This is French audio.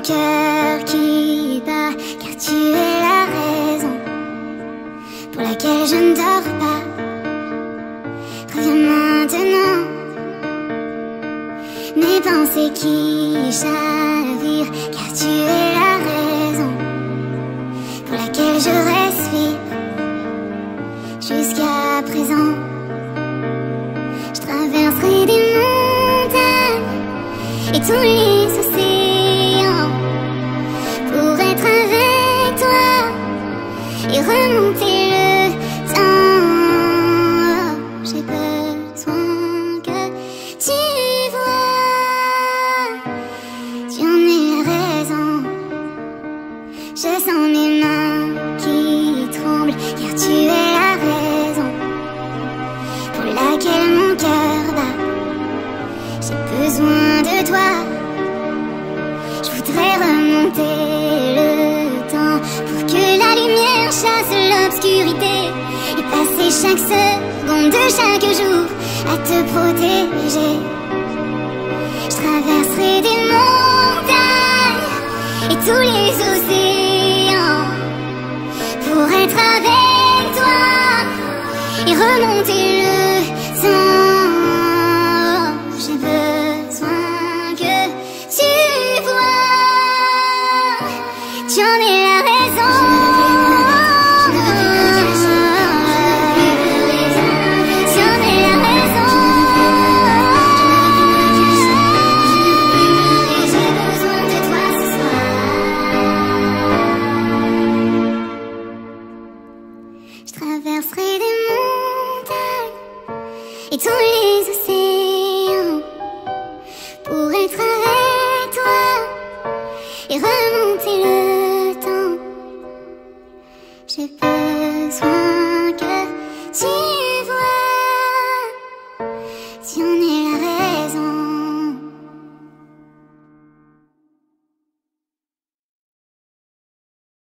cœur qui bat, car tu es la raison pour laquelle je ne dors pas. Reviens maintenant, mes pensées qui chavirent, car tu es la raison pour laquelle je respire jusqu'à présent. Je traverserai des montagnes et tous les remonter le temps. J'ai besoin que tu vois, tu en la raison. Je sens mes mains qui tremblent car tu es la raison pour laquelle mon cœur bat. J'ai besoin de toi. Je voudrais remonter chasse l'obscurité et passer chaque seconde de chaque jour à te protéger. Je traverserai des montagnes et tous les océans pour être avec toi et remonter le temps. J'ai besoin que tu vois, tu en es la raison. Je traverserai des montagnes et tous les océans pour être avec toi et remonter le temps. J'ai besoin que tu vois, es la